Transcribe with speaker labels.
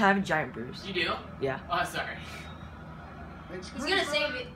Speaker 1: I have a giant bruise.
Speaker 2: You do?
Speaker 1: Yeah.
Speaker 2: Oh, sorry.
Speaker 3: I
Speaker 4: He's gonna save it.